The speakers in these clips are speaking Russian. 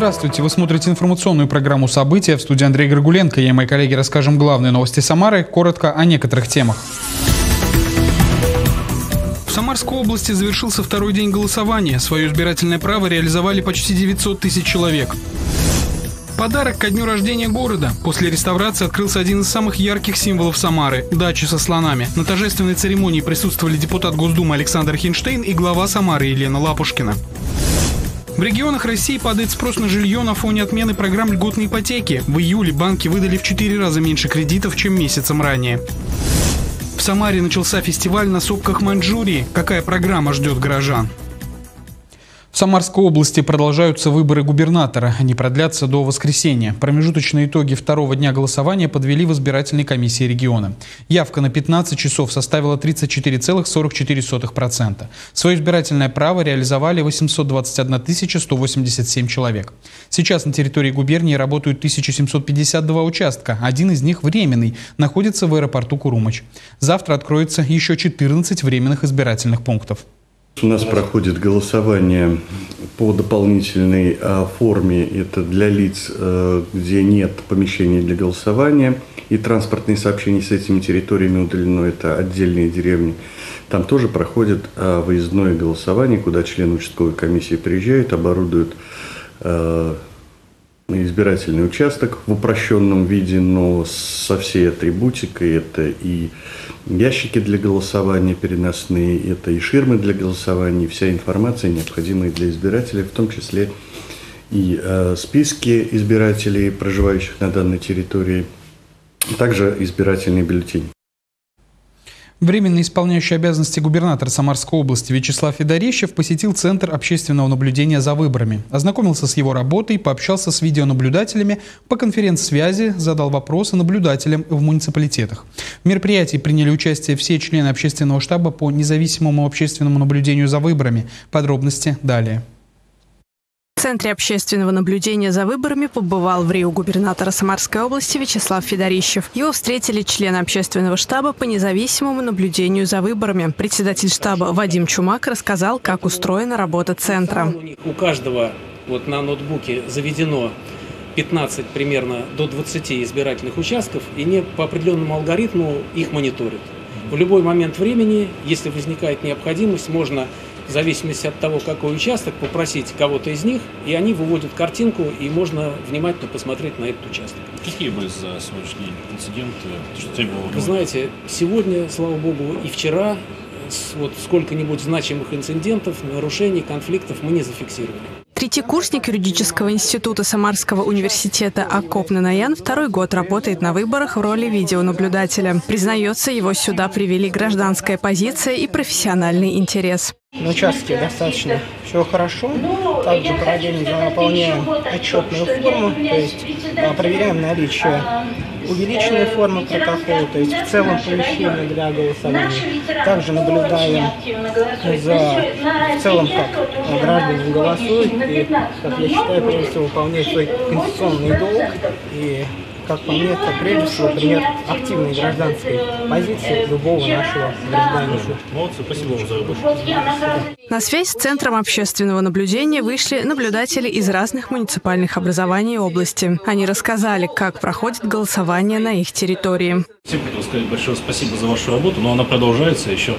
Здравствуйте, вы смотрите информационную программу «События» в студии Андрей Григуленко. Я и мои коллеги расскажем главные новости Самары, коротко о некоторых темах. В Самарской области завершился второй день голосования. Свое избирательное право реализовали почти 900 тысяч человек. Подарок ко дню рождения города. После реставрации открылся один из самых ярких символов Самары – дача со слонами. На торжественной церемонии присутствовали депутат Госдумы Александр Хинштейн и глава Самары Елена Лапушкина. В регионах России падает спрос на жилье на фоне отмены программ льготной ипотеки. В июле банки выдали в 4 раза меньше кредитов, чем месяцем ранее. В Самаре начался фестиваль на сопках Маньчжурии. Какая программа ждет горожан? В Самарской области продолжаются выборы губернатора. Они продлятся до воскресенья. Промежуточные итоги второго дня голосования подвели в избирательной комиссии региона. Явка на 15 часов составила 34,44%. Свое избирательное право реализовали 821 187 человек. Сейчас на территории губернии работают 1752 участка. Один из них временный, находится в аэропорту Курумыч. Завтра откроется еще 14 временных избирательных пунктов. У нас проходит голосование по дополнительной а, форме. Это для лиц, э, где нет помещений для голосования. И транспортные сообщения с этими территориями удалено. Это отдельные деревни. Там тоже проходит а, выездное голосование, куда члены участковой комиссии приезжают, оборудуют э, избирательный участок в упрощенном виде, но со всей атрибутикой. Это и ящики для голосования переносные, это и ширмы для голосования, вся информация, необходимая для избирателей, в том числе и э, списки избирателей, проживающих на данной территории, также избирательный бюллетень. Временно исполняющий обязанности губернатора Самарской области Вячеслав Федорищев посетил Центр общественного наблюдения за выборами. Ознакомился с его работой, пообщался с видеонаблюдателями по конференц-связи, задал вопросы наблюдателям в муниципалитетах. В мероприятии приняли участие все члены общественного штаба по независимому общественному наблюдению за выборами. Подробности далее. В Центре общественного наблюдения за выборами побывал в Рио губернатора Самарской области Вячеслав Федорищев. Его встретили члены общественного штаба по независимому наблюдению за выборами. Председатель штаба Вадим Чумак рассказал, как устроена работа Центра. У каждого вот на ноутбуке заведено 15 примерно до 20 избирательных участков, и не по определенному алгоритму их мониторят. В любой момент времени, если возникает необходимость, можно в зависимости от того, какой участок, попросить кого-то из них, и они выводят картинку, и можно внимательно посмотреть на этот участок. Какие были за сегодняшний инцидент? Что Вы знаете, сегодня, слава богу, и вчера вот сколько-нибудь значимых инцидентов, нарушений, конфликтов мы не зафиксировали. Третий курсник юридического института Самарского университета Акоп Нанаян второй год работает на выборах в роли видеонаблюдателя. Признается, его сюда привели гражданская позиция и профессиональный интерес. На участке достаточно все хорошо. Также параллельно выполняем отчетную форму, то есть а, проверяем наличие увеличенной формы протокола, то есть в целом помещение для голосования. Также наблюдаем за в целом, как граждане голосуют, и, как я считаю, прежде всего выполняют свой конституционный долг и как по мне, это прежде всего пример активной гражданской позиции любого нашего гражданина. Молодцы, спасибо вам за На связь с Центром общественного наблюдения вышли наблюдатели из разных муниципальных образований области. Они рассказали, как проходит голосование на их территории. Всем хотел сказать большое спасибо за вашу работу, но она продолжается еще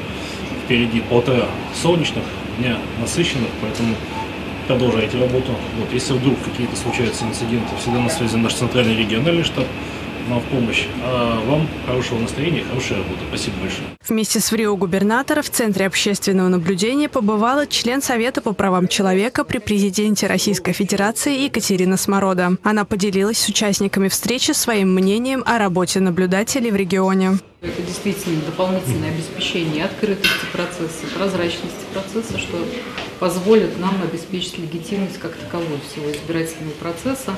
впереди полтора солнечных дня насыщенных, поэтому продолжаете работу. Вот, если вдруг какие-то случаются инциденты, всегда на связи наш центральный региональный штаб нам в помощь. А вам хорошего настроения, хорошей работы. Спасибо большое. Вместе с ВРИО губернатора в Центре общественного наблюдения побывала член Совета по правам человека при президенте Российской Федерации Екатерина Сморода. Она поделилась с участниками встречи своим мнением о работе наблюдателей в регионе. Это действительно дополнительное обеспечение открытости процесса, прозрачности процесса, что позволит нам обеспечить легитимность как таковой всего избирательного процесса.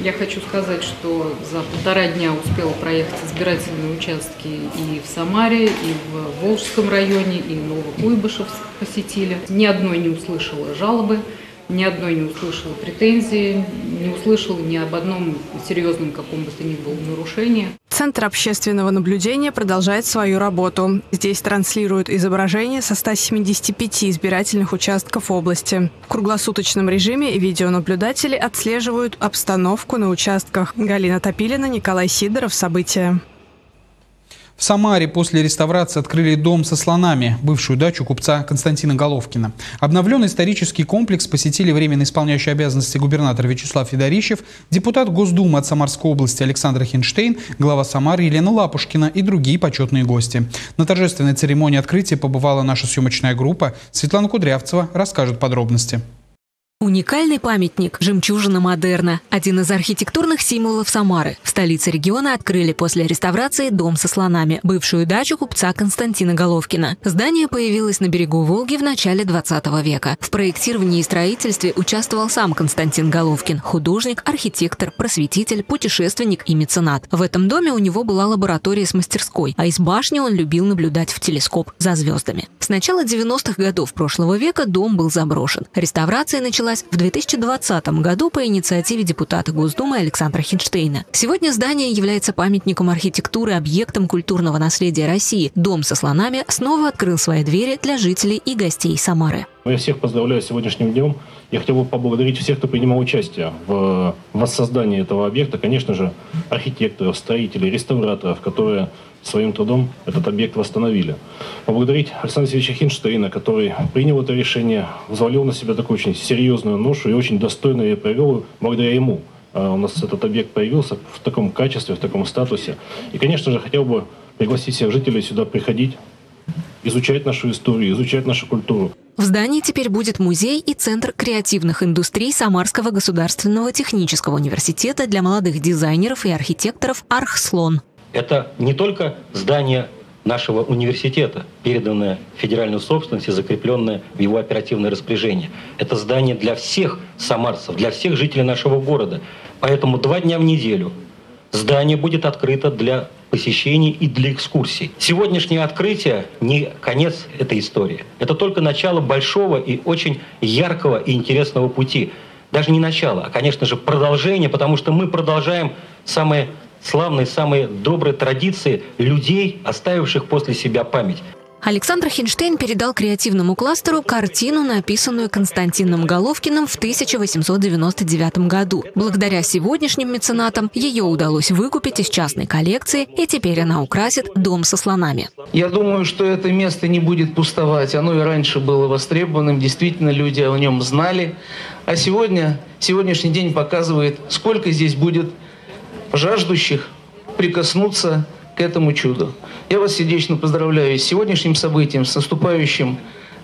Я хочу сказать, что за полтора дня успела проехать избирательные участки и в Самаре, и в Волжском районе, и Новокуйбышевск посетили. Ни одной не услышала жалобы ни одной не услышала претензии, не услышала ни об одном серьезном каком бы то ни было нарушении. Центр общественного наблюдения продолжает свою работу. Здесь транслируют изображения со 175 избирательных участков области. В круглосуточном режиме видеонаблюдатели отслеживают обстановку на участках. Галина Топилина, Николай Сидоров. События. В Самаре после реставрации открыли дом со слонами, бывшую дачу купца Константина Головкина. Обновленный исторический комплекс посетили временно исполняющий обязанности губернатор Вячеслав Федорищев, депутат Госдумы от Самарской области Александр Хинштейн, глава Самары Елена Лапушкина и другие почетные гости. На торжественной церемонии открытия побывала наша съемочная группа. Светлана Кудрявцева расскажет подробности. Уникальный памятник «Жемчужина модерна» – один из архитектурных символов Самары. В столице региона открыли после реставрации дом со слонами, бывшую дачу купца Константина Головкина. Здание появилось на берегу Волги в начале 20 века. В проектировании и строительстве участвовал сам Константин Головкин – художник, архитектор, просветитель, путешественник и меценат. В этом доме у него была лаборатория с мастерской, а из башни он любил наблюдать в телескоп за звездами. С начала 90-х годов прошлого века дом был заброшен. Реставрация началась началась в 2020 году по инициативе депутата Госдумы Александра Хинштейна. Сегодня здание является памятником архитектуры, объектом культурного наследия России. Дом со слонами снова открыл свои двери для жителей и гостей Самары. Я всех поздравляю с сегодняшним днем. Я хотел бы поблагодарить всех, кто принимал участие в воссоздании этого объекта. Конечно же, архитекторов, строителей, реставраторов, которые своим трудом этот объект восстановили. Поблагодарить Александра Сергеевича Хинштейна, который принял это решение, взвалил на себя такую очень серьезную ношу и очень достойно ее провел. Благодаря ему а, у нас этот объект появился в таком качестве, в таком статусе. И, конечно же, хотел бы пригласить всех жителей сюда приходить, изучать нашу историю, изучать нашу культуру. В здании теперь будет музей и Центр креативных индустрий Самарского государственного технического университета для молодых дизайнеров и архитекторов «Архслон». Это не только здание нашего университета, переданное в федеральную собственность и закрепленное в его оперативное распоряжение. Это здание для всех самарцев, для всех жителей нашего города. Поэтому два дня в неделю здание будет открыто для посещений и для экскурсий. Сегодняшнее открытие не конец этой истории. Это только начало большого и очень яркого и интересного пути. Даже не начало, а, конечно же, продолжение, потому что мы продолжаем самые славные, самые добрые традиции людей, оставивших после себя память. Александр Хинштейн передал креативному кластеру картину, написанную Константином Головкиным в 1899 году. Благодаря сегодняшним меценатам ее удалось выкупить из частной коллекции, и теперь она украсит дом со слонами. Я думаю, что это место не будет пустовать. Оно и раньше было востребованным, действительно люди о нем знали. А сегодня, сегодняшний день показывает, сколько здесь будет жаждущих прикоснуться к этому чуду. Я вас сердечно поздравляю с сегодняшним событием, с наступающим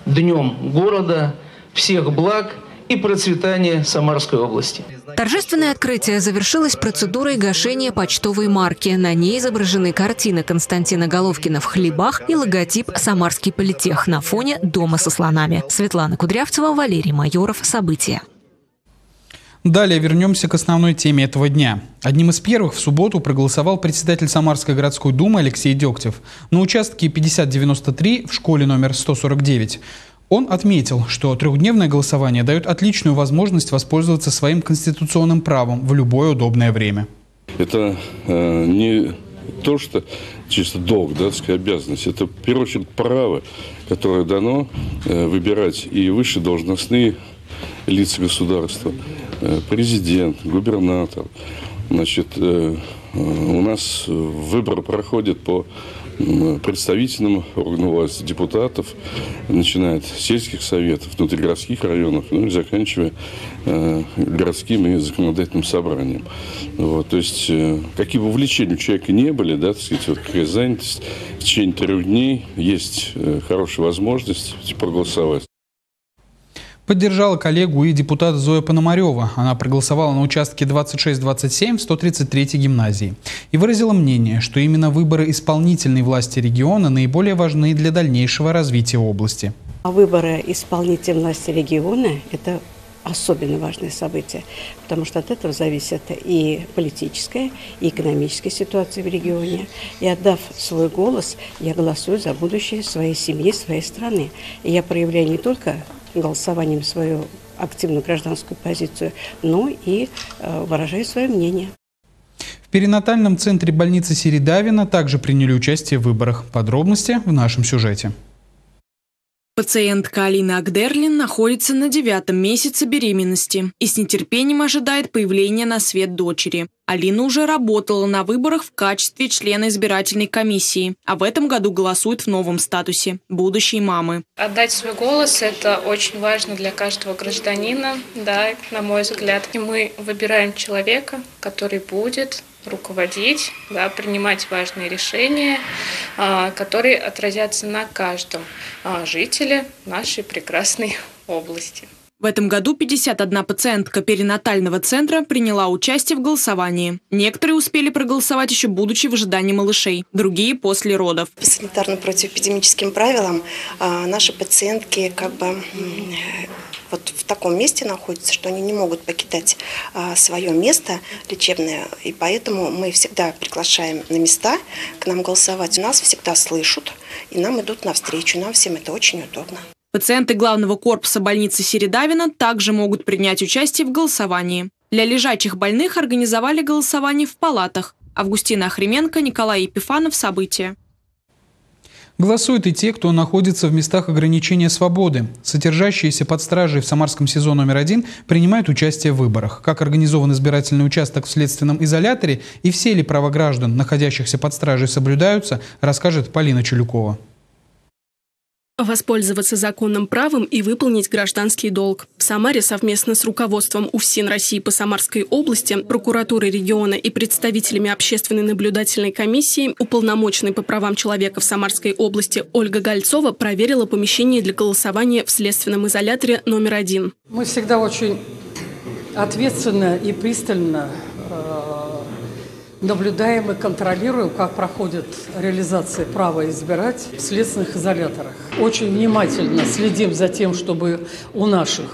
днем города, всех благ и процветания Самарской области. Торжественное открытие завершилось процедурой гашения почтовой марки. На ней изображены картины Константина Головкина в хлебах и логотип «Самарский политех» на фоне дома со слонами. Светлана Кудрявцева, Валерий Майоров. События. Далее вернемся к основной теме этого дня. Одним из первых в субботу проголосовал председатель Самарской городской думы Алексей Дегтев. На участке 5093 в школе номер 149 он отметил, что трехдневное голосование дает отличную возможность воспользоваться своим конституционным правом в любое удобное время. Это э, не то, что чисто долг, да, обязанность. Это, в первую очередь, право, которое дано э, выбирать и выше должностные лица государства, президент, губернатор. Значит, э, у нас выбор проходит по представительным органам власти, депутатов, начиная от сельских советов, внутригородских районов, ну и заканчивая э, городским и законодательным собранием. Вот, то есть, э, какие бы увлечения у человека не были, да, так сказать, вот какая занятость, в течение трех дней есть э, хорошая возможность проголосовать. Поддержала коллегу и депутат Зоя Пономарева. Она проголосовала на участке 26-27 в 133 гимназии и выразила мнение, что именно выборы исполнительной власти региона наиболее важны для дальнейшего развития области. А выборы исполнительной власти региона – это особенно важное событие, потому что от этого зависит и политическая, и экономическая ситуация в регионе. И отдав свой голос, я голосую за будущее своей семьи, своей страны. И я проявляю не только голосованием свою активную гражданскую позицию, но и э, выражаю свое мнение. В перинатальном центре больницы Середавина также приняли участие в выборах. Подробности в нашем сюжете. Пациентка Алина Агдерлин находится на девятом месяце беременности и с нетерпением ожидает появления на свет дочери. Алина уже работала на выборах в качестве члена избирательной комиссии, а в этом году голосует в новом статусе – будущей мамы. Отдать свой голос – это очень важно для каждого гражданина, да, на мой взгляд. И мы выбираем человека, который будет руководить, да, принимать важные решения, а, которые отразятся на каждом а, жителе нашей прекрасной области. В этом году 51 пациентка перинатального центра приняла участие в голосовании. Некоторые успели проголосовать еще будучи в ожидании малышей, другие после родов. По санитарно-противоэпидемическим правилам а, наши пациентки как бы вот в таком месте находятся, что они не могут покидать а, свое место лечебное, и поэтому мы всегда приглашаем на места к нам голосовать. Нас всегда слышат, и нам идут навстречу. Нам всем это очень удобно. Пациенты главного корпуса больницы Середавина также могут принять участие в голосовании. Для лежачих больных организовали голосование в палатах. Августина Охременко, Николай Епифанов. События. Голосуют и те, кто находится в местах ограничения свободы. Содержащиеся под стражей в Самарском СИЗО номер один принимают участие в выборах. Как организован избирательный участок в следственном изоляторе и все ли права граждан, находящихся под стражей, соблюдаются, расскажет Полина Челюкова. Воспользоваться законным правом и выполнить гражданский долг. В Самаре совместно с руководством УФСИН России по Самарской области, прокуратурой региона и представителями общественной наблюдательной комиссии уполномоченной по правам человека в Самарской области Ольга Гольцова проверила помещение для голосования в следственном изоляторе номер один. Мы всегда очень ответственно и пристально э, наблюдаем и контролируем, как проходит реализация права избирать в следственных изоляторах. Очень внимательно следим за тем, чтобы у наших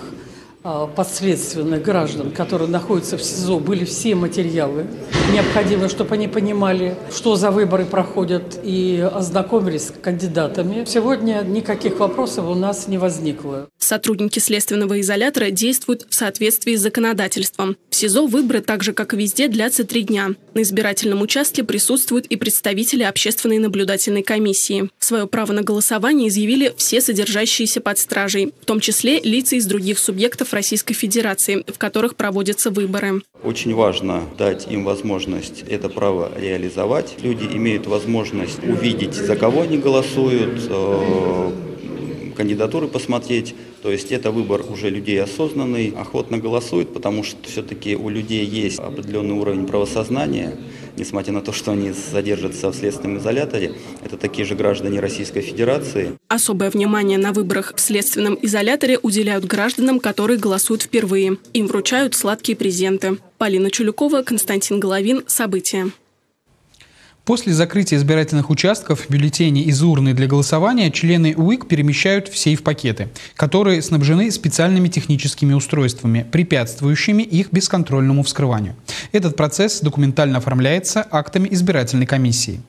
а, подследственных граждан, которые находятся в СИЗО, были все материалы необходимые, чтобы они понимали, что за выборы проходят и ознакомились с кандидатами. Сегодня никаких вопросов у нас не возникло. Сотрудники следственного изолятора действуют в соответствии с законодательством. В СИЗО выборы, так же как и везде, длятся три дня. На избирательном участке присутствуют и представители общественной наблюдательной комиссии. Свое право на голосование изъявили все содержащиеся под стражей, в том числе лица из других субъектов Российской Федерации, в которых проводятся выборы. Очень важно дать им возможность это право реализовать. Люди имеют возможность увидеть, за кого они голосуют, э, кандидатуры посмотреть. То есть это выбор уже людей осознанный, охотно голосуют, потому что все-таки у людей есть определенный уровень правосознания, несмотря на то, что они содержатся в следственном изоляторе. Это такие же граждане Российской Федерации. Особое внимание на выборах в следственном изоляторе уделяют гражданам, которые голосуют впервые. Им вручают сладкие презенты. Полина Чулюкова, Константин Головин. События. После закрытия избирательных участков бюллетени из урны для голосования члены УИК перемещают в сейф-пакеты, которые снабжены специальными техническими устройствами, препятствующими их бесконтрольному вскрыванию. Этот процесс документально оформляется актами избирательной комиссии.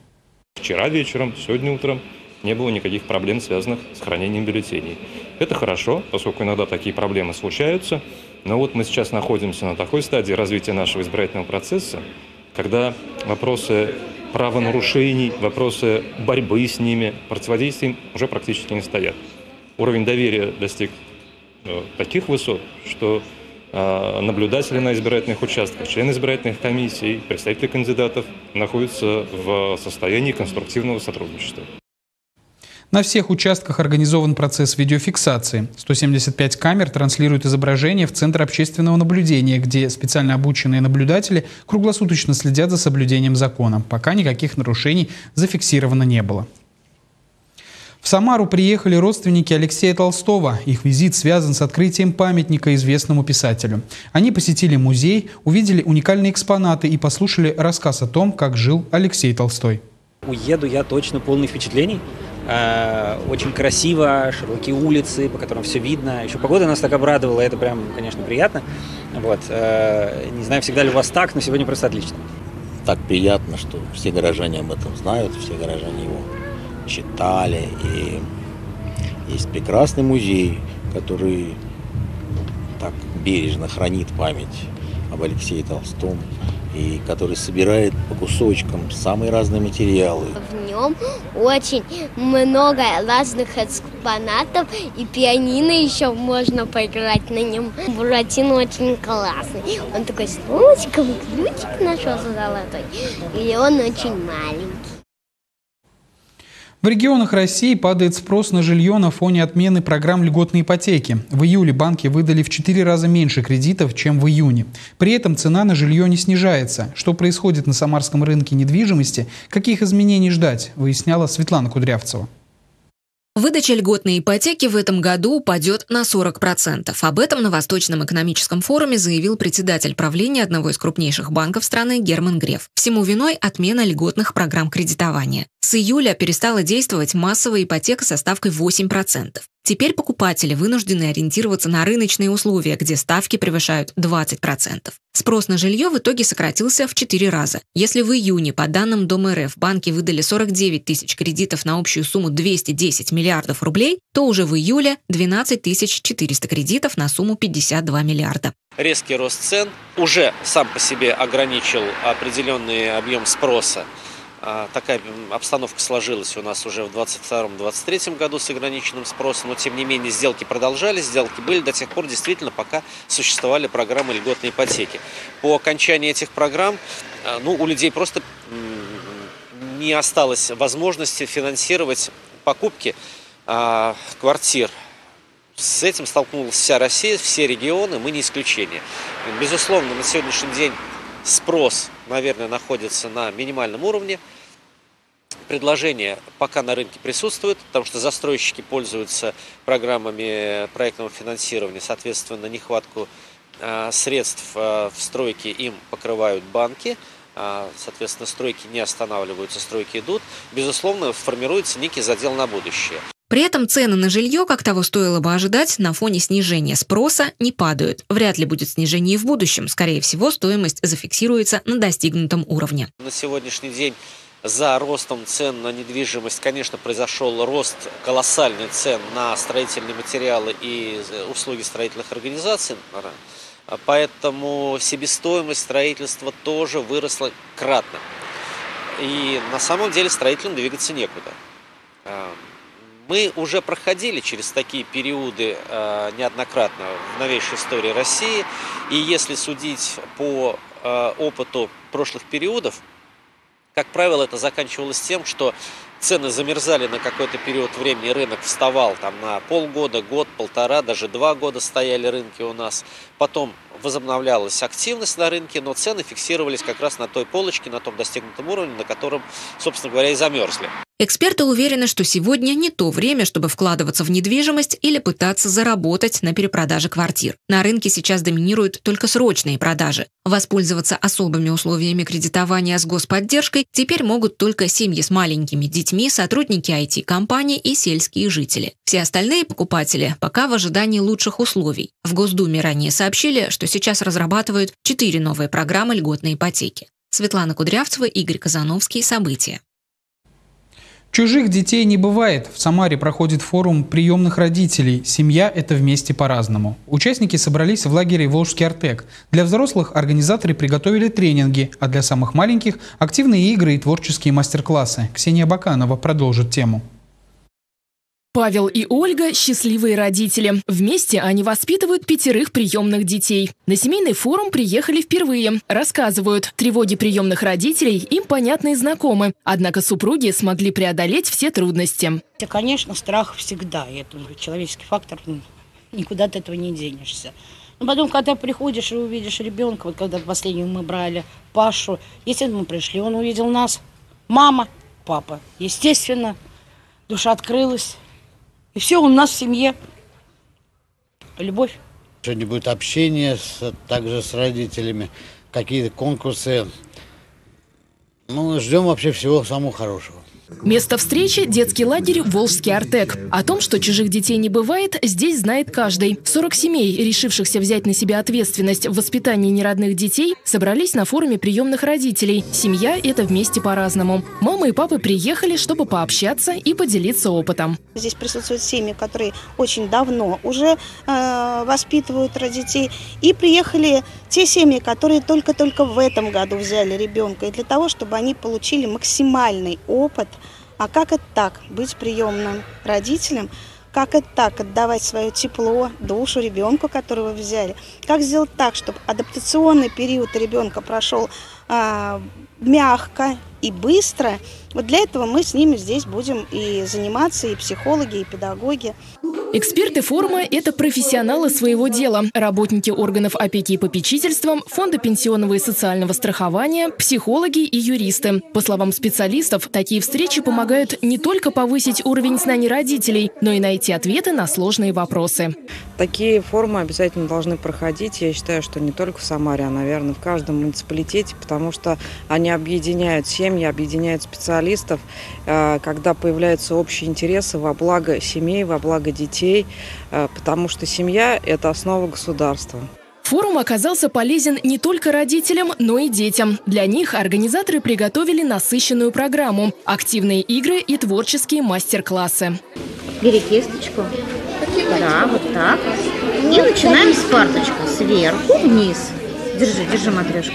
Вчера вечером, сегодня утром не было никаких проблем, связанных с хранением бюллетеней. Это хорошо, поскольку иногда такие проблемы случаются. Но вот мы сейчас находимся на такой стадии развития нашего избирательного процесса, когда вопросы правонарушений, вопросы борьбы с ними, противодействия уже практически не стоят. Уровень доверия достиг э, таких высот, что э, наблюдатели на избирательных участках, члены избирательных комиссий, представители кандидатов находятся в состоянии конструктивного сотрудничества. На всех участках организован процесс видеофиксации. 175 камер транслируют изображение в Центр общественного наблюдения, где специально обученные наблюдатели круглосуточно следят за соблюдением закона. Пока никаких нарушений зафиксировано не было. В Самару приехали родственники Алексея Толстого. Их визит связан с открытием памятника известному писателю. Они посетили музей, увидели уникальные экспонаты и послушали рассказ о том, как жил Алексей Толстой. Уеду я точно полный впечатлений. Э, очень красиво, широкие улицы, по которым все видно. Еще погода нас так обрадовала, это прям, конечно, приятно. Вот. Э, не знаю, всегда ли у вас так, но сегодня просто отлично. Так приятно, что все горожане об этом знают, все горожане его читали. И есть прекрасный музей, который так бережно хранит память об Алексее Толстом и который собирает по кусочкам самые разные материалы. В нем очень много разных экспонатов, и пианино еще можно поиграть на нем. Буратино очень классный. Он такой с ручком, ключик нашелся золотой, и он очень маленький. В регионах России падает спрос на жилье на фоне отмены программ льготной ипотеки. В июле банки выдали в 4 раза меньше кредитов, чем в июне. При этом цена на жилье не снижается. Что происходит на самарском рынке недвижимости, каких изменений ждать, выясняла Светлана Кудрявцева. Выдача льготной ипотеки в этом году упадет на 40%. Об этом на Восточном экономическом форуме заявил председатель правления одного из крупнейших банков страны Герман Греф. Всему виной отмена льготных программ кредитования. С июля перестала действовать массовая ипотека со ставкой 8%. Теперь покупатели вынуждены ориентироваться на рыночные условия, где ставки превышают 20%. Спрос на жилье в итоге сократился в 4 раза. Если в июне, по данным Дом РФ, банки выдали 49 тысяч кредитов на общую сумму 210 миллиардов рублей, то уже в июле 12 400 кредитов на сумму 52 миллиарда. Резкий рост цен уже сам по себе ограничил определенный объем спроса. А, такая обстановка сложилась у нас уже в 2022-2023 году с ограниченным спросом, но тем не менее сделки продолжались, сделки были до тех пор действительно, пока существовали программы льготной ипотеки. По окончании этих программ а, ну, у людей просто не осталось возможности финансировать покупки а, квартир. С этим столкнулась вся Россия, все регионы, мы не исключение. Безусловно, на сегодняшний день спрос, наверное, находится на минимальном уровне. Предложение пока на рынке присутствует, потому что застройщики пользуются программами проектного финансирования, соответственно, нехватку а, средств а, в стройке им покрывают банки, а, соответственно, стройки не останавливаются, стройки идут. Безусловно, формируется некий задел на будущее. При этом цены на жилье, как того стоило бы ожидать, на фоне снижения спроса не падают. Вряд ли будет снижение и в будущем. Скорее всего, стоимость зафиксируется на достигнутом уровне. На сегодняшний день за ростом цен на недвижимость, конечно, произошел рост колоссальный цен на строительные материалы и услуги строительных организаций. Поэтому себестоимость строительства тоже выросла кратно. И на самом деле строителям двигаться некуда. Мы уже проходили через такие периоды э, неоднократно в новейшей истории России. И если судить по э, опыту прошлых периодов, как правило, это заканчивалось тем, что цены замерзали на какой-то период времени, рынок вставал там на полгода, год, полтора, даже два года стояли рынки у нас. Потом возобновлялась активность на рынке, но цены фиксировались как раз на той полочке, на том достигнутом уровне, на котором, собственно говоря, и замерзли. Эксперты уверены, что сегодня не то время, чтобы вкладываться в недвижимость или пытаться заработать на перепродаже квартир. На рынке сейчас доминируют только срочные продажи. Воспользоваться особыми условиями кредитования с господдержкой теперь могут только семьи с маленькими детьми, сотрудники IT-компаний и сельские жители. Все остальные покупатели пока в ожидании лучших условий. В Госдуме ранее сообщили, что сейчас разрабатывают четыре новые программы льготной ипотеки. Светлана Кудрявцева, Игорь Казановский. События. Чужих детей не бывает. В Самаре проходит форум приемных родителей. Семья – это вместе по-разному. Участники собрались в лагере «Волжский Артек». Для взрослых организаторы приготовили тренинги, а для самых маленьких – активные игры и творческие мастер-классы. Ксения Баканова продолжит тему. Павел и Ольга – счастливые родители. Вместе они воспитывают пятерых приемных детей. На семейный форум приехали впервые. Рассказывают, тревоги приемных родителей им понятны и знакомы. Однако супруги смогли преодолеть все трудности. Конечно, страх всегда. Это человеческий фактор. Никуда от этого не денешься. Но потом, когда приходишь и увидишь ребенка, вот когда последнего мы брали Пашу, естественно, мы пришли, он увидел нас. Мама, папа. Естественно, душа открылась. И все у нас в семье. Любовь. Будет общение с, также с родителями, какие-то конкурсы. Ну, ждем вообще всего самого хорошего. Место встречи – детский лагерь «Волжский Артек». О том, что чужих детей не бывает, здесь знает каждый. 40 семей, решившихся взять на себя ответственность в воспитании неродных детей, собрались на форуме приемных родителей. Семья – это вместе по-разному. Мама и папа приехали, чтобы пообщаться и поделиться опытом. Здесь присутствуют семьи, которые очень давно уже э, воспитывают детей. И приехали те семьи, которые только-только в этом году взяли ребенка. И для того, чтобы они получили максимальный опыт, а как это так, быть приемным родителем, как это так, отдавать свое тепло, душу ребенку, которого взяли. Как сделать так, чтобы адаптационный период ребенка прошел а, мягко и быстро. Вот для этого мы с ними здесь будем и заниматься, и психологи, и педагоги. Эксперты форума – это профессионалы своего дела, работники органов опеки и попечительства, фонда пенсионного и социального страхования, психологи и юристы. По словам специалистов, такие встречи помогают не только повысить уровень знаний родителей, но и найти ответы на сложные вопросы. Такие форумы обязательно должны проходить. Я считаю, что не только в Самаре, а, наверное, в каждом муниципалитете, потому что они объединяют семьи, объединяют специалистов, э, когда появляются общие интересы во благо семей, во благо детей, э, потому что семья – это основа государства. Форум оказался полезен не только родителям, но и детям. Для них организаторы приготовили насыщенную программу, активные игры и творческие мастер-классы. Бери кисточку. Да, вот так. И начинаем с фарточка. Сверху вниз. Держи, держи, матрешку.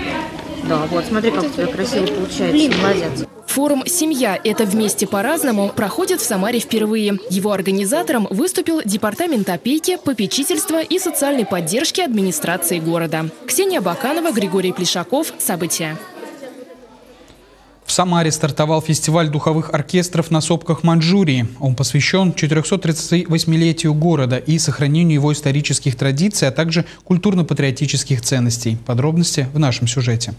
Да, вот, смотри, как у тебя красиво получается. Молодец. Форум «Семья. Это вместе по-разному» проходит в Самаре впервые. Его организатором выступил Департамент опеки, попечительства и социальной поддержки администрации города. Ксения Баканова, Григорий Плешаков. События. В Самаре стартовал фестиваль духовых оркестров на сопках Манчжурии. Он посвящен 438-летию города и сохранению его исторических традиций, а также культурно-патриотических ценностей. Подробности в нашем сюжете.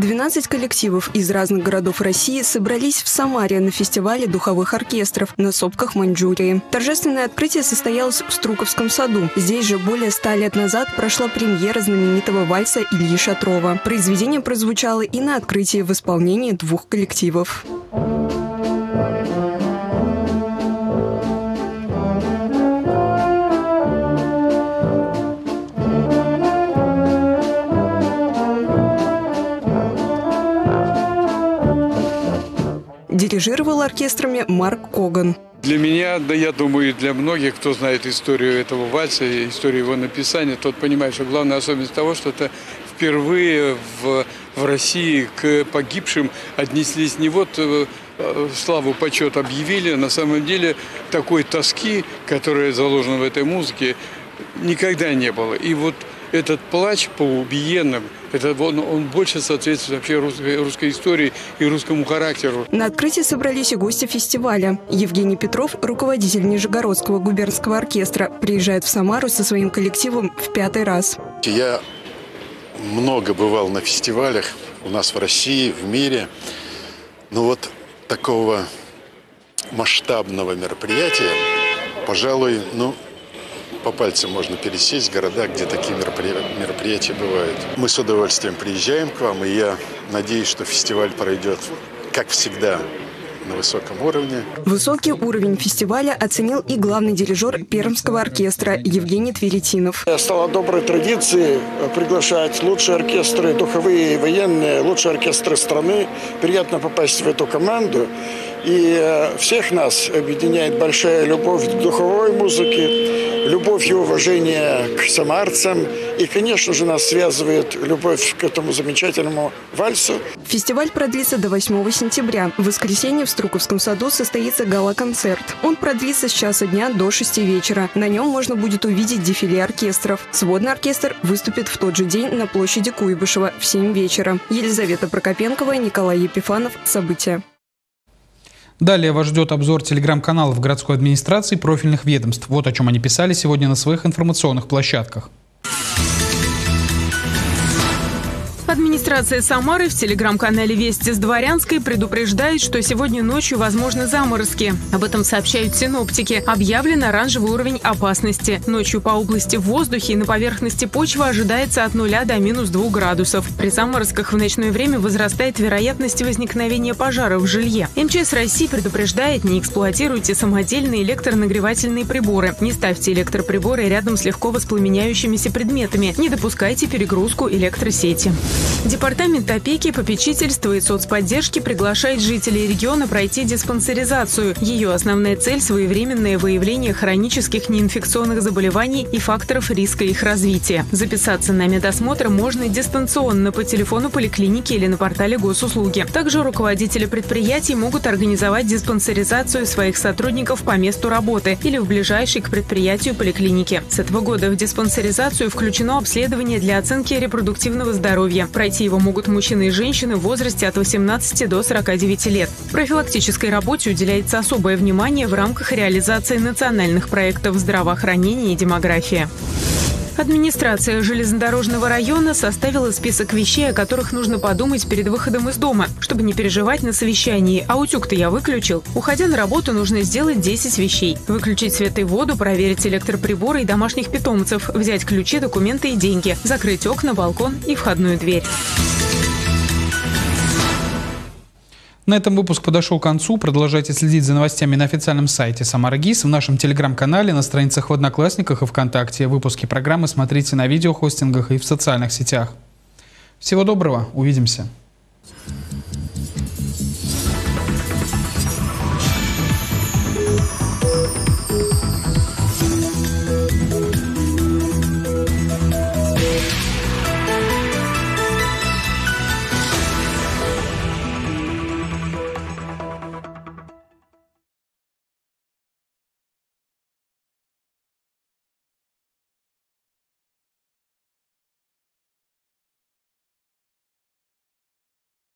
12 коллективов из разных городов России собрались в Самаре на фестивале духовых оркестров на сопках Маньчжурии. Торжественное открытие состоялось в Струковском саду. Здесь же более ста лет назад прошла премьера знаменитого вальса Ильи Шатрова. Произведение прозвучало и на открытии в исполнении двух коллективов. Дирижировал оркестрами Марк Коган. Для меня, да я думаю, и для многих, кто знает историю этого вальса, историю его написания, тот понимает, что главная особенность того, что это впервые в, в России к погибшим отнеслись не вот э, славу, почет объявили, а на самом деле такой тоски, которая заложена в этой музыке, никогда не было. И вот этот плач по убиенным, это он, он больше соответствует вообще русской, русской истории и русскому характеру. На открытии собрались и гости фестиваля. Евгений Петров, руководитель Нижегородского губернского оркестра, приезжает в Самару со своим коллективом в пятый раз. Я много бывал на фестивалях у нас в России, в мире. Но вот такого масштабного мероприятия, пожалуй, ну, по пальцам можно пересесть города, где такие мероприятия бывают. Мы с удовольствием приезжаем к вам, и я надеюсь, что фестиваль пройдет, как всегда, на высоком уровне. Высокий уровень фестиваля оценил и главный дирижер Пермского оркестра Евгений Тверетинов. Стало доброй традицией приглашать лучшие оркестры, духовые и военные, лучшие оркестры страны. Приятно попасть в эту команду. И э, всех нас объединяет большая любовь к духовой музыке, любовь и уважение к самарцам. И, конечно же, нас связывает любовь к этому замечательному вальсу. Фестиваль продлится до 8 сентября. В воскресенье в Струковском саду состоится гала-концерт. Он продлится с часа дня до 6 вечера. На нем можно будет увидеть дефиле оркестров. Сводный оркестр выступит в тот же день на площади Куйбышева в 7 вечера. Елизавета Прокопенкова, Николай Епифанов. События. Далее вас ждет обзор телеграм-каналов городской администрации профильных ведомств. Вот о чем они писали сегодня на своих информационных площадках. Администрация Самары в телеграм-канале «Вести с Дворянской» предупреждает, что сегодня ночью возможны заморозки. Об этом сообщают синоптики. Объявлен оранжевый уровень опасности. Ночью по области в воздухе и на поверхности почвы ожидается от 0 до минус 2 градусов. При заморозках в ночное время возрастает вероятность возникновения пожара в жилье. МЧС России предупреждает, не эксплуатируйте самодельные электронагревательные приборы. Не ставьте электроприборы рядом с легко воспламеняющимися предметами. Не допускайте перегрузку электросети. Департамент опеки, попечительства и соцподдержки приглашает жителей региона пройти диспансеризацию. Ее основная цель – своевременное выявление хронических неинфекционных заболеваний и факторов риска их развития. Записаться на медосмотр можно дистанционно по телефону поликлиники или на портале госуслуги. Также руководители предприятий могут организовать диспансеризацию своих сотрудников по месту работы или в ближайшей к предприятию поликлинике. С этого года в диспансеризацию включено обследование для оценки репродуктивного здоровья. Пройти его могут мужчины и женщины в возрасте от 18 до 49 лет. Профилактической работе уделяется особое внимание в рамках реализации национальных проектов здравоохранения и демография. Администрация железнодорожного района составила список вещей, о которых нужно подумать перед выходом из дома, чтобы не переживать на совещании. А утюг-то я выключил. Уходя на работу, нужно сделать 10 вещей. Выключить свет и воду, проверить электроприборы и домашних питомцев, взять ключи, документы и деньги, закрыть окна, балкон и входную дверь. На этом выпуск подошел к концу. Продолжайте следить за новостями на официальном сайте Самара ГИС, в нашем телеграм-канале, на страницах в Одноклассниках и ВКонтакте. Выпуски программы смотрите на видеохостингах и в социальных сетях. Всего доброго, увидимся.